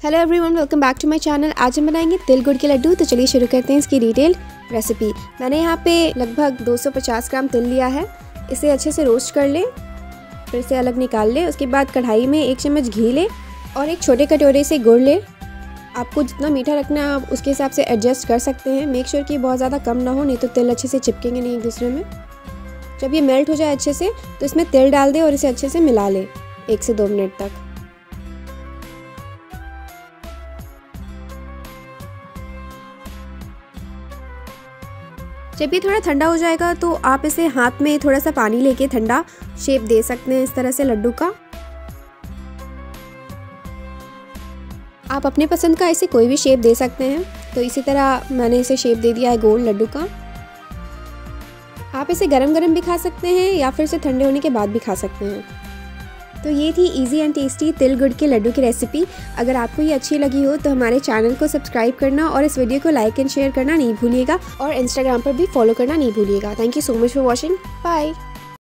Hello everyone welcome back to my channel आज हम बनाएँगे तिल गुड़ के लड्डू। तो चलिए शुरू करते हैं इसकी डिटेल रेसिपी मैंने यहाँ पे लगभग 250 ग्राम तिल लिया है। इसे अच्छे से रोस्ट कर लें, फिर इसे अलग निकाल लें। उसके बाद कढ़ाई में एक चम्मच घी ले और एक छोटे कटोरे से गुड़ ले। आपको जितना मीठा रखना है, आप उसके हिसाब से एडजस्ट कर सकते हैं। मेक श्योर sure कि बहुत ज़्यादा कम ना हो, नहीं तो तिल अच्छे से चिपकेंगे नहीं एक दूसरे में। जब ये मेल्ट हो जाए अच्छे से तो इसमें तिल डाल दे और इसे अच्छे से मिला लें, एक से दो मिनट तक। जब ये थोड़ा ठंडा हो जाएगा तो आप इसे हाथ में थोड़ा सा पानी लेके ठंडा शेप दे सकते हैं इस तरह से लड्डू का। आप अपने पसंद का इसे कोई भी शेप दे सकते हैं। तो इसी तरह मैंने इसे शेप दे दिया है गोल लड्डू का। आप इसे गरम गरम भी खा सकते हैं या फिर इसे ठंडे होने के बाद भी खा सकते हैं। तो ये थी इजी एंड टेस्टी तिल गुड़ के लड्डू की रेसिपी अगर आपको ये अच्छी लगी हो तो हमारे चैनल को सब्सक्राइब करना और इस वीडियो को लाइक एंड शेयर करना नहीं भूलिएगा और इंस्टाग्राम पर भी फॉलो करना नहीं भूलिएगा। Thank you so much for watching bye